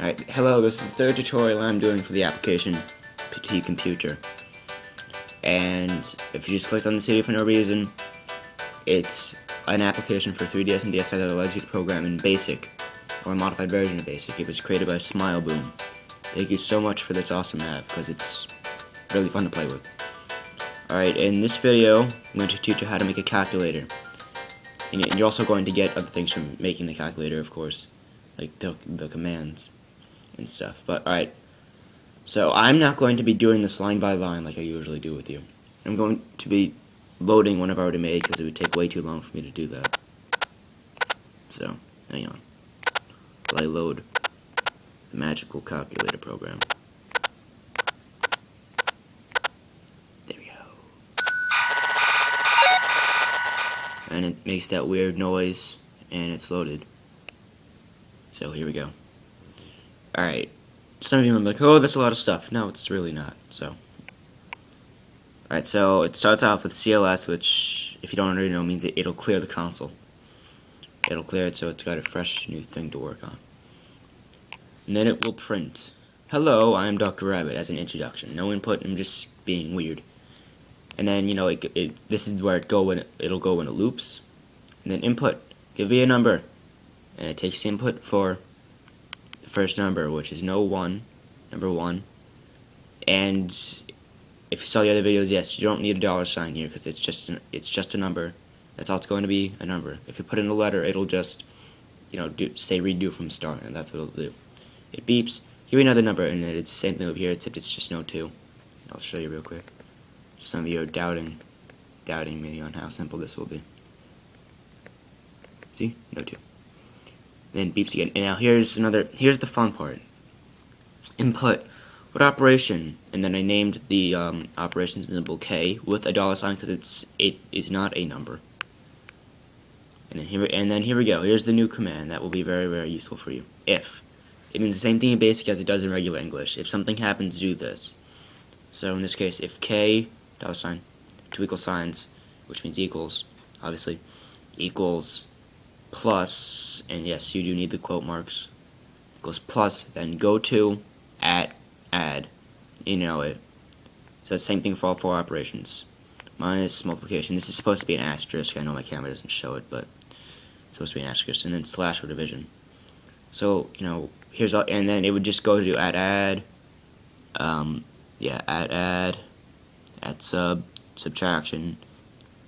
Alright, hello, this is the third tutorial I'm doing for the application Petit Computer. And if you just clicked on this video for no reason, it's an application for 3DS and DSi that allows you to program in BASIC, or a modified version of BASIC. It was created by Smileboom. Thank you so much for this awesome app, because it's really fun to play with. Alright, in this video, I'm going to teach you how to make a calculator. And you're also going to get other things from making the calculator, of course, like the, the commands and stuff. But alright, so I'm not going to be doing this line by line like I usually do with you. I'm going to be loading one I've already made because it would take way too long for me to do that. So, hang on. While I load the magical calculator program. There we go. And it makes that weird noise and it's loaded. So here we go. Alright. Some of you might be like, oh, that's a lot of stuff. No, it's really not. So. Alright, so it starts off with CLS, which, if you don't already know, means it, it'll clear the console. It'll clear it so it's got a fresh new thing to work on. And then it will print, hello, I am Dr. Rabbit, as an introduction. No input, I'm just being weird. And then, you know, it, it, this is where it go when it, it'll go when it loops. And then input, give me a number. And it takes input for first number, which is no 1, number 1. And if you saw the other videos, yes, you don't need a dollar sign here because it's just an, it's just a number. That's all it's going to be, a number. If you put in a letter, it'll just, you know, do, say redo from start, and that's what it'll do. It beeps, give me another number, and then it's the same thing over here, except it's just no 2. I'll show you real quick. Some of you are doubting, doubting me on how simple this will be. See? No 2 then beeps again. And now here's another, here's the fun part. Input, what operation? And then I named the um, operation symbol K with a dollar sign because it's it is not a number. And then here and then here we go. Here's the new command that will be very very useful for you. If it means the same thing in basic as it does in regular English. If something happens, do this. So in this case, if K dollar sign two equal signs, which means equals, obviously, equals plus, and yes, you do need the quote marks, goes plus, then go to, at, add. You know it. So same thing for all four operations. Minus multiplication. This is supposed to be an asterisk. I know my camera doesn't show it, but it's supposed to be an asterisk. And then slash for division. So, you know, here's all, and then it would just go to add, add, um, yeah, add, add, add sub, subtraction,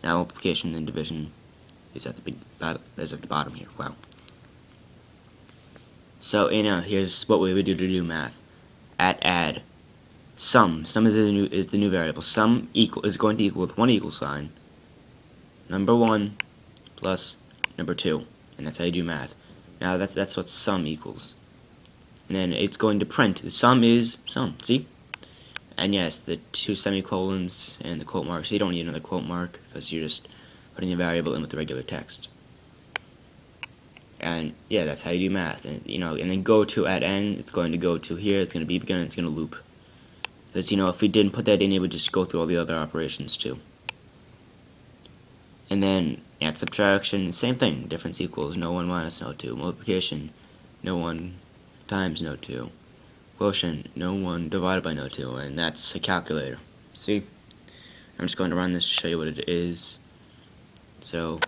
now multiplication, then division, is at the big uh, is at the bottom here. Wow. So you know, here's what we would do to do math. At add sum. Sum is the new is the new variable. Sum equal is going to equal with one equal sign. Number one plus number two, and that's how you do math. Now that's that's what sum equals. And then it's going to print. The sum is sum. See? And yes, the two semicolons and the quote mark. So you don't need another quote mark because you're just putting a variable in with the regular text. And yeah, that's how you do math. And you know, and then go to at n, it's going to go to here, it's going to be again, it's going to loop. Because you know, if we didn't put that in, it would just go through all the other operations too. And then at subtraction, same thing. Difference equals no 1 minus no 2. Multiplication, no 1 times no 2. Quotient, no 1 divided by no 2. And that's a calculator. See? I'm just going to run this to show you what it is. So,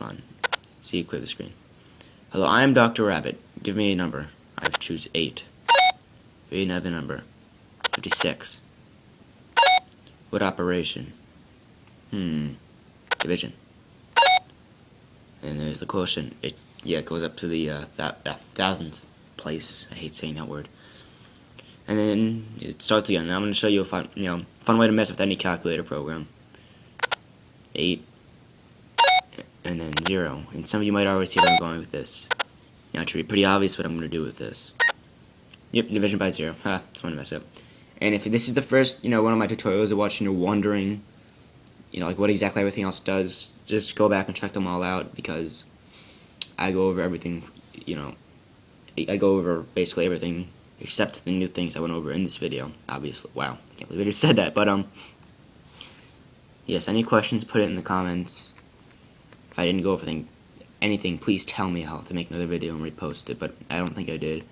run. See, you clear the screen. Hello, I am Dr. Rabbit. Give me a number. I choose 8. Give me another number. 56. What operation? Hmm. Division. And there's the quotient. It yeah, it goes up to the uh, that, that thousandth place. I hate saying that word. And then it starts again. Now I'm going to show you a fun, you know, fun way to mess with any calculator program. Eight and then 0. And some of you might already see where I'm going with this. You know, it should be pretty obvious what I'm going to do with this. Yep, division by 0. Ha, that's one to mess up. And if this is the first, you know, one of my tutorials you're watching, you're wondering, you know, like what exactly everything else does, just go back and check them all out because I go over everything, you know, I go over basically everything except the new things I went over in this video, obviously. Wow, I can't believe I just said that, but, um, yes, any questions, put it in the comments. If I didn't go over anything, please tell me. I'll have to make another video and repost it, but I don't think I did.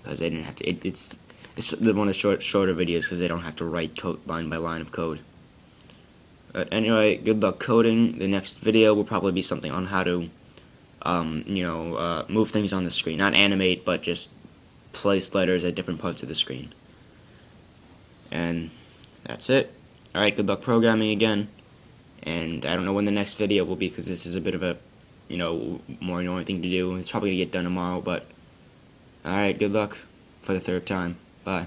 because I didn't have to. It, it's it's the one of the short shorter videos because they don't have to write code line by line of code. But anyway, good luck coding. The next video will probably be something on how to, um, you know, uh, move things on the screen. Not animate, but just place letters at different parts of the screen. And that's it. Alright, good luck programming again. And I don't know when the next video will be because this is a bit of a, you know, more annoying thing to do. It's probably going to get done tomorrow, but alright, good luck for the third time. Bye.